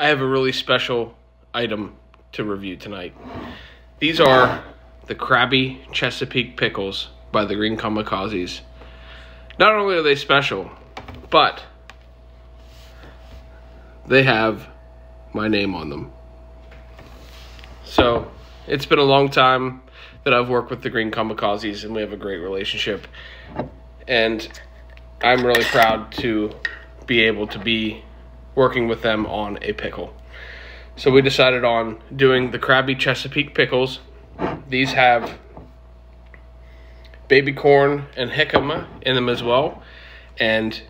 I have a really special item to review tonight. These are the Crabby Chesapeake Pickles by the Green Kamikazes. Not only are they special, but they have my name on them. So, it's been a long time that I've worked with the Green Kamikazes and we have a great relationship. And I'm really proud to be able to be working with them on a pickle. So we decided on doing the Crabby Chesapeake pickles. These have baby corn and jicama in them as well. And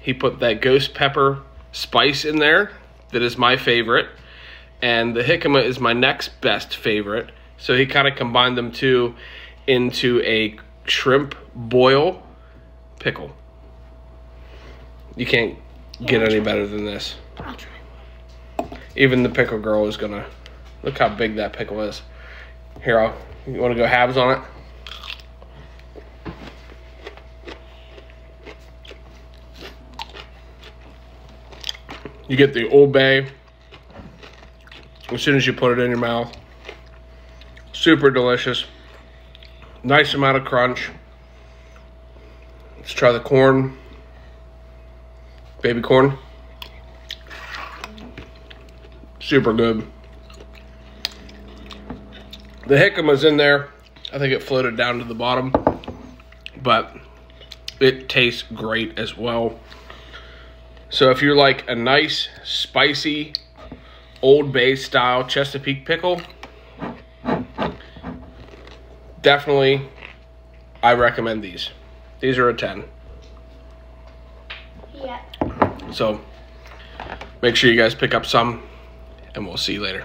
he put that ghost pepper spice in there that is my favorite. And the jicama is my next best favorite. So he kind of combined them two into a shrimp boil pickle. You can't get any better than this. Even the pickle girl is gonna look how big that pickle is. Here, I'll, you want to go halves on it? You get the Old Bay as soon as you put it in your mouth. Super delicious. Nice amount of crunch. Let's try the corn. Baby corn. Super good. The jicama's in there. I think it floated down to the bottom. But it tastes great as well. So if you're like a nice, spicy, Old Bay style Chesapeake pickle, definitely I recommend these. These are a 10. Yeah. So make sure you guys pick up some and we'll see you later.